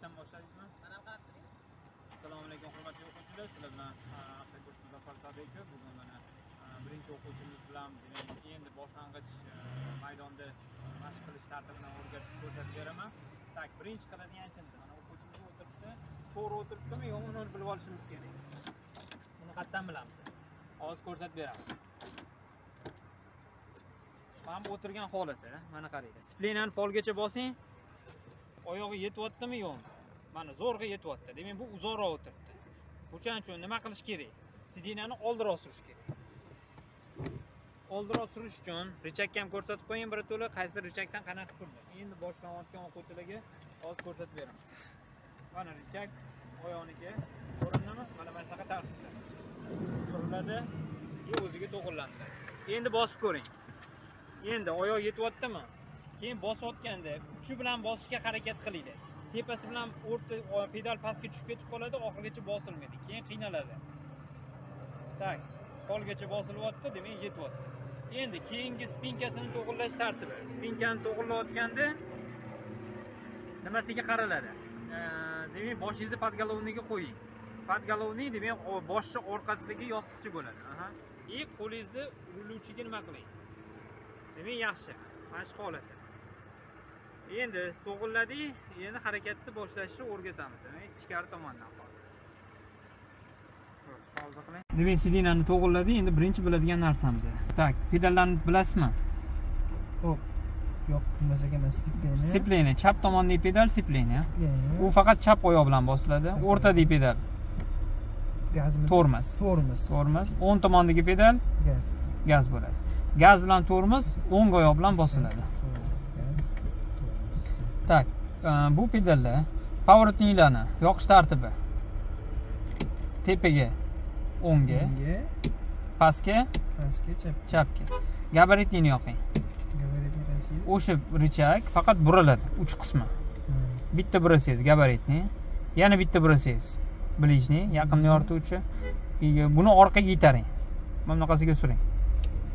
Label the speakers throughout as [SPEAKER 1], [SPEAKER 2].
[SPEAKER 1] bittadan boshlaysizmi
[SPEAKER 2] Mana qarab turing.
[SPEAKER 1] assalomu alaykum hurmatli o'quvchilar. Sizlar bilan avtokurs muzaffar sadiqov bugun mana birinchi o'quvchimiz bilan endi boshlang'ich maydonda mashq qilish tartibini o'rgatib ko'rsatib beraman. Tak birinchi qiladigan ishimiz mana o'quvchimiz o'tiribdi to'g'ri o'tiribdimi yo'qmi uni bilib olishimiz kerak. Buni qayerdan bilamiz. Hozir ko'rsatib beraman. Mana bu o'tirgan holati mana qarang splenani polgacha bosing oyog'i yetyaptimi yo'qmi mana zo'rg'a yetyapti. Demak bu uzoqroq o'tiribdi. O'shaning uchun nima qilish kerak? Sidinani oldiroq surish kerak. Oldiroq surish uchun richakka ham ko'rsatib qo'ying birato'la qaysi richakdan qanaqa turdi? Endi boshlanayotgan o'quvchilarga hozir ko'rsatib beraman. Mana richak oyoqniki ko'rindimi mana mana shunaqa tartibda. Suriladi. И o'ziga to'g'irlantiradi endi bosib ko'ring. Endi oyoq yetyaptimi? Keyin bosayotganda kuchi bilan bosishga harakat qilinglar. Tepasi bilan o'rta pedal pastga tushib ketib qoladi oxirigacha bosilmaydi. Keyin qiynaladi. Tak polgacha bosilyapti demak yetyapti. Endi keyingi spinkasini to'g'irlash tartibi. Spinkani to'g'irlayotganda nimasiga qaraladi? Demak boshingizni podgolovniga qo'ying. Podgolovniy demak boshni orqasidagi yostiqcha bo'ladi. И qo'lingizni ruluvchiga nima qiling? Demak yaxshi. Mana shu holati. Endi to'g'irladik endi harakatni boshlashni o'rgatamiz. Demak, ichkari tomondan hozir. Hozir qiling. Demak sidinani to'g'irladik endi birinchi biladigan narsamiz tak pedallarni bilasizmi?
[SPEAKER 3] Hop. Yo'q, bilmas ekanman stikleni.
[SPEAKER 1] сцепление chap tomondagi pedal sцепление u faqat chap oyoq bilan bosiladi o'rtadagi pedal.
[SPEAKER 3] Gazmi?
[SPEAKER 1] tormoz
[SPEAKER 3] Tormoz.
[SPEAKER 1] tormoz o'ng tomondagi pedal
[SPEAKER 3] Gaz.
[SPEAKER 1] gaz bo'ladi. Gaz bilan tormoz o'ng oyoq bilan bosiladi. E, bu pedallar поворотнийларni yoqish tartibi tepaga o'ngga pastga
[SPEAKER 3] pastga chap.
[SPEAKER 1] chapga yoqing
[SPEAKER 3] Gabaritni qaysi?
[SPEAKER 1] o'sha richak faqat buriladi uch qismi bitta burasangiz gabaritni yana bitta burasangiz ближний yaqinni yorituvchi buni orqaga itaring mana bunaqasiga suring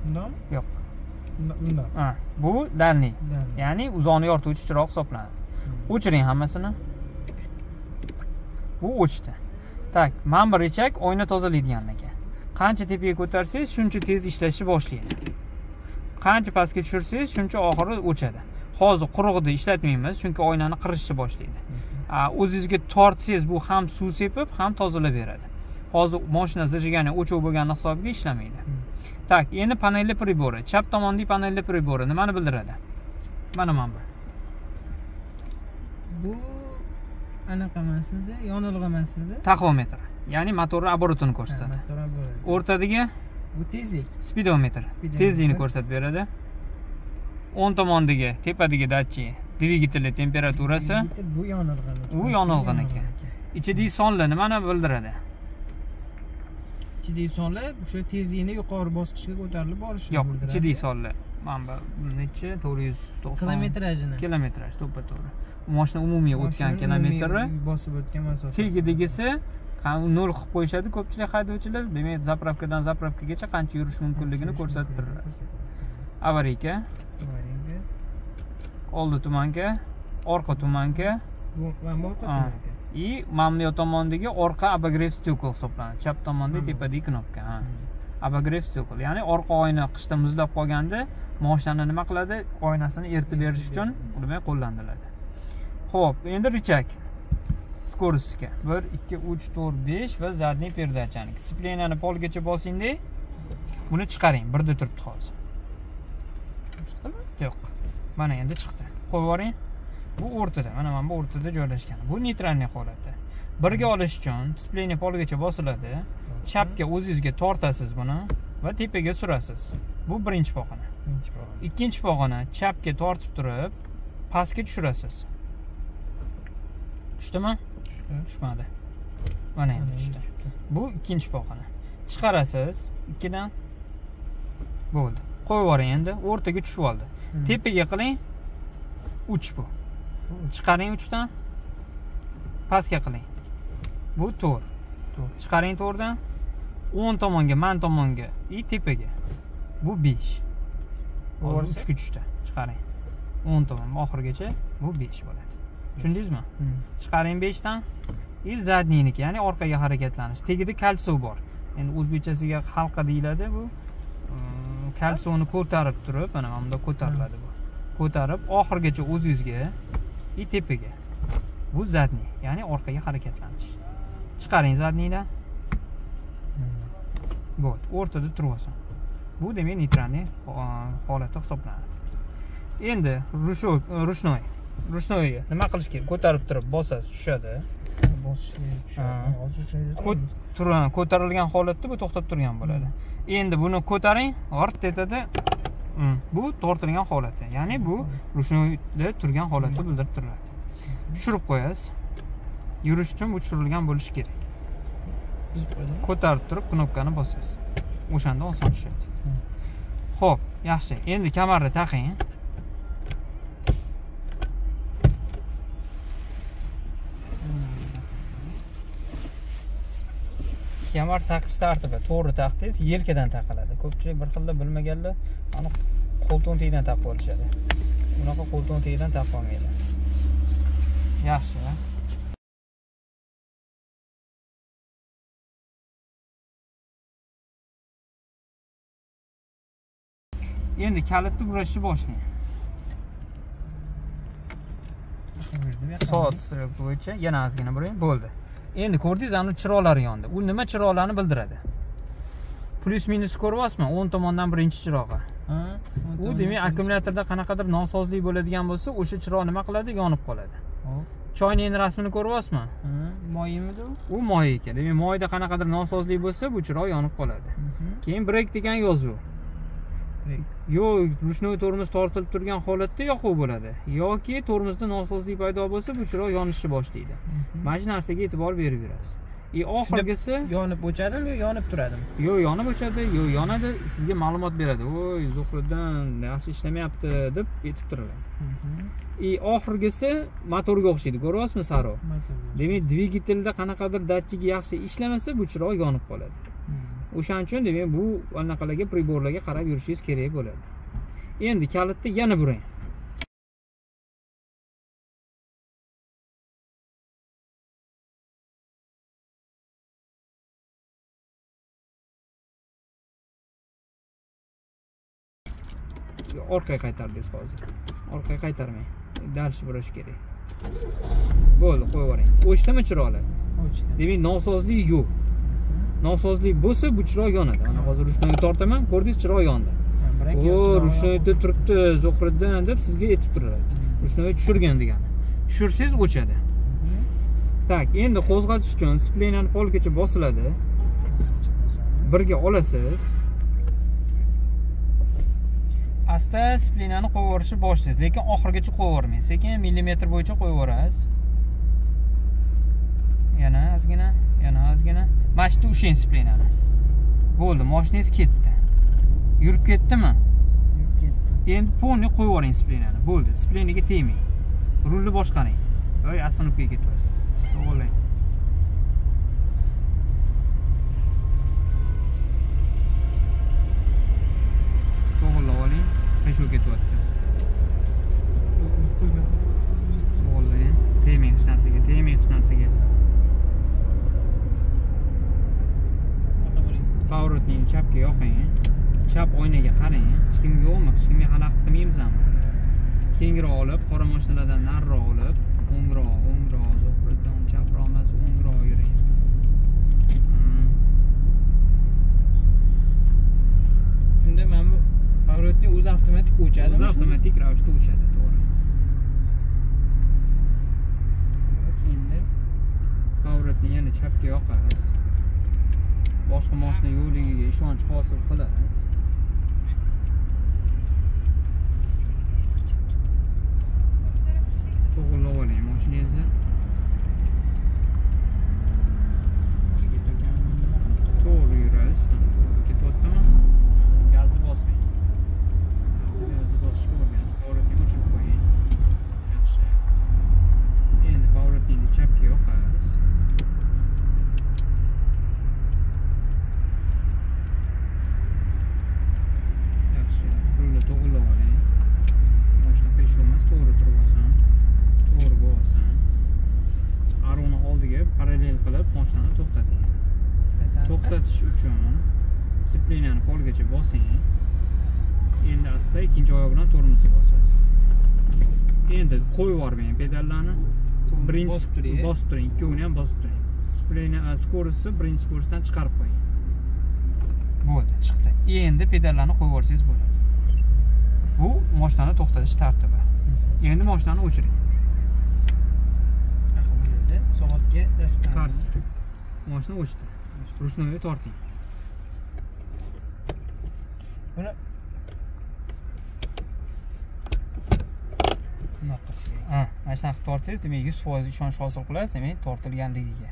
[SPEAKER 3] Undami?
[SPEAKER 1] yo'q Ha bu дальний
[SPEAKER 3] Undan.
[SPEAKER 1] ya'ni uzoqni yorituvchi chiroq hisoblanadi.
[SPEAKER 3] Hmm.
[SPEAKER 1] o'chiring hammasini. Bu o'chdi. Tak mana bu richak oyna tozalaydigan ekan. Qancha tepaga ko'tarsangiz shuncha tez ishlashni boshlaydi. Qancha pastga tushirsangiz shuncha oxiri o'chadi. Hozir qurug'ida ishlatmaymiz chunki oynani qirishni boshlaydi. A, o'zingizga tortsangiz bu ham suv sepib ham tozalab beradi. Hozir moshina zажигание o'chib bo'lgani hisobiga ishlamaydi Tak endi panelli приборы chap tomondagi panelli приборы nimani bildiradi? Mana mana bu.
[SPEAKER 3] Bu anaqa emasmidi? Yonilg'i emasmidi?
[SPEAKER 1] taxometr ya'ni motorni оборотini ko'rsatadi o'rtadagi
[SPEAKER 3] Bu tezlik.
[SPEAKER 1] spidometr tezlikni ko'rsatib beradi. O'ng tomondagi tepadagi datchik dvigateli temperaturasi.
[SPEAKER 3] Bu yonilg'ini.
[SPEAKER 1] U yonilg'iniki. ichidagi sonli nimani bildiradi
[SPEAKER 3] Ichidagi sonlar o'sha tezlikni yuqori bosqichga ko'tarilib borishi.
[SPEAKER 1] yo'q ichidagi sonli mana bu nechi to'rt yuz to'qson
[SPEAKER 3] kilometrajini.
[SPEAKER 1] kilometraj to'ppa to'g'ri moshina umumiy o'tgan kilometri
[SPEAKER 3] bosib o'tgan masofa.
[SPEAKER 1] tagidagisi qan- nol qilib qo'yishadi ko'pchilik haydovchilar demak zapravkadan zapravkagacha qancha yurish mumkinligini ko'rsatib beradi avariyka oldi tumanka orqa tumanka
[SPEAKER 3] orqa tumanka.
[SPEAKER 1] И bu tomondagi orqa обогрев стекол hisoblanadi chap tomonda tepadagi knopka ha обогрев стекол ya'ni orqa oyna qishda muzlab qolganda moshinani nima qiladi oynasini eritib berish uchun demak qo'llaniladi ho'p endi richak скоростьga bir ikki uch to'rt besh va задний передачанiki spleniani polgacha bosingda buni chiqaring birda turibdi hozir yo'q mana endi chiqdi qo'yib yuboring bu o'rtada mana mana bu o'rtada joylashgan. Bu neytralniy holati. Birga olish uchun displeyni polgacha bosiladi. Chapga o'zingizga tortasiz buni va tepaga surasiz. Bu birinchi pog'ona. Ikkinchi pog'ona chapga tortib turib pastga tushirasiz. Tushdimi?
[SPEAKER 3] Tushdi.
[SPEAKER 1] tushmadi. Mana endi tushdi. Bu ikkinchi pog'ona. Chiqarasiz ikkidan. Bo'ldi. Qo'yib yuboring endi o'rtaga tushib oldi.
[SPEAKER 3] Hmm.
[SPEAKER 1] tepaga qiling. Uch Bu chiqaring uchdan pastga qiling. Bu to'rt. Chiqaring to'rtdan o'ng tomonga man tomonga и tepaga. Bu besh. Hozir uchga tushdi. Chiqaring. O'ng tomon. Oxirigacha bu besh bo'ladi. Tushundingizmi?
[SPEAKER 3] Hmm.
[SPEAKER 1] chiqaring beshdan. И задниyniki ya'ni orqaga harakatlanish. Tagida kolso bor. Endi o'zbekchasiga halqa deyiladi bu. Kolsoni ko'tarib turib mana mana bunda ko'tariladi bu. Ko'tarib oxirigacha o'zingizga и tepaga. Bu задний ya'ni orqaga harakatlanish. Chiqaring заднийdan вот o'rtada turyapsan bu demak neytralniy ho- holati hisoblanadi. Endi rushok rushnoy. Rushnoyga nima qilish kerak? Ko'tarib turib bosasiz tushadi.
[SPEAKER 3] Tushadi.
[SPEAKER 1] Ko'tarilgan holatda bu to'xtab turgan bo'ladi. Endi buni ko'taring g'irt etadi bu tortilgan holati ya'ni bu rushnoyda turgan holatni bildirib turadi. Tushirib qo'yasiz. Yurish uchun bu tushirilgan bo'lishi kerak. Ko'tarib turib knopkani bosasiz. O'shanda oson tushadi. Ho'p yaxshi. Endi kamarni taqing kamar taqish tartibi. To'g'ri taqdingiz yelkadan taqiladi. Ko'pchilik bir xilda bilmaganlar ani qo'lton tagidan taqib olishadi bunaqa qo'lton tagidan taqib olmaydi yaxshi. Endi kalitni burashni boshlang. Soat bo'yicha yana ozgina buring bo'ldi. Endi ko'rdingiz ani chiroqlari yondi. U nima chiroqlarni bildiradi? Plyus minus ko'ryapsizmi? o'ng tomondan birinchi chirog'i u demak akkumulyatorda qanaqadir nosozlik bo'ladigan bo'lsa o'sha chiroq nima qiladi? Yonib qoladi. Choynakni rasmini ko'ryapsizmi?
[SPEAKER 3] Moyimidi u
[SPEAKER 1] u moy ekan. Demak moyda qanaqadir nosozlik bo'lsa bu chiroq yonib qoladi. Keyin brek degan yozuv yo ruchnoy tormoz tortilib turgan holatda yoquv bo'ladi. Yoki tormozda nosozlik paydo bo'lsa bu chiroq yonishni boshlaydi. Mana shu narsaga e'tibor berib yurasiz. И oxirgisi
[SPEAKER 3] yonib o'chadimi yo yonib turadimi?
[SPEAKER 1] Yo yonib o'chadi yo yonadi. Sizga ma'lumot beradi. Voy zuhriddin yaxshi ishlamayapti deb aytib turadi и oxirgisi motorga o'xshaydi. Ko'ryapsizmi sariq demak dvigatelda qanaqadir datchik yaxshi ishlamasa bu chiroq yonib qoladi o'shaning uchun demak bu anaqalarga priborlarga qarab yurishingiz kerak bo'ladi. Endi kalitni yana buring orqaga qaytardingiz hozir. Orqaga qaytarmang. Dальше burash kerak. Bo'ldi qo'yib yuboring o'chdimi chiroqlar
[SPEAKER 3] o'chdi.
[SPEAKER 1] Demak nosozlik yo'q nosozlik bo'lsa bu chiroq yonadi. Mana hozir ruchnoyni tortaman ko'rdingiz chiroq yondi. O ruchnoyda turibdi zuhriddin deb sizga aytib turadi. Ruchnoy tushirgan degani. Tushirsangiz o'chadi. Tak endi qo'zg'atish uchun splenani polgacha bosiladi. Birga olasiz. Asta splenani qo'yib yuborishni boshlaysiz lekin oxirigacha qo'yib yubormang sekin millimetr bo'yicha qo'yib yuborasiz yana ozgina yana ozgina. Mana shu ushlang splenani bo'ldi moshinangiz ketdi. Yurib ketdimi?
[SPEAKER 3] Yurib ketdi
[SPEAKER 1] endi полный qo'yib yuboring splenani bo'ldi spleniga tegmang rulni boshqaring. Voy остановкаga ketyapsiz to'g'irlang to'g'irlab oling pesho ketyapti to'g'irlang tegmang hech narsaga tegmang hech narsaga pоворотning chapga yoqing chap oynaga qarang hech kim yo'qmi hech kimga xalaqit qilmaymizmi kengroq olib qora mashinalardan nariroq olib o'ngroq o'ngroq zohiriddin chaproq emas o'ngroq yuring
[SPEAKER 3] shunda mana bu поворотный o'zi avtomatik o'chadimi
[SPEAKER 1] o'zi avtomatik ravishda o'chadi to'g'ri
[SPEAKER 3] endi
[SPEAKER 1] pоворотni yana chapga yoqasiz boshqa moshina yo'qligiga ishonch hosil qilasiz to'g'irlab oling mashinangizni to'g'ri turmasin to'g'ri bo'lmasin aruvni oldiga parallel qilib mashinani to'xtating. To'xtatish uchun disiplinani polgacha bosing. Endi asta ikkinchi oyoq bilan tormozni bosasiz. Endi qo'yib yubormang pedallarni. Birinchi
[SPEAKER 3] bosib turing e?
[SPEAKER 1] bosib turing ikkovini ham bosib turing. Displeyni birinchi скоростdan chiqarib qo'ying. Bo'ldi chiqdi. Endi pedallarni qo'yib yuborsangiz bo'ladi. Bu moshinani to'xtatish tartibi. Endi mashinani o'chiring.
[SPEAKER 3] Soatga
[SPEAKER 1] Tars. mashina o'chdi ruchnoyga torting.
[SPEAKER 3] Buni bunaqa qilish kerak.
[SPEAKER 1] Ha mana shunaqa qilib tortsangiz demak yuz foiz ishonch hosil qilasiz demak tortilganligiga.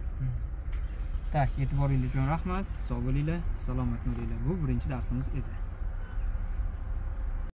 [SPEAKER 1] Tak e'tiboringiz uchun rahmat sog' bo'linglar salomat bo'linglar bu birinchi darsimiz edi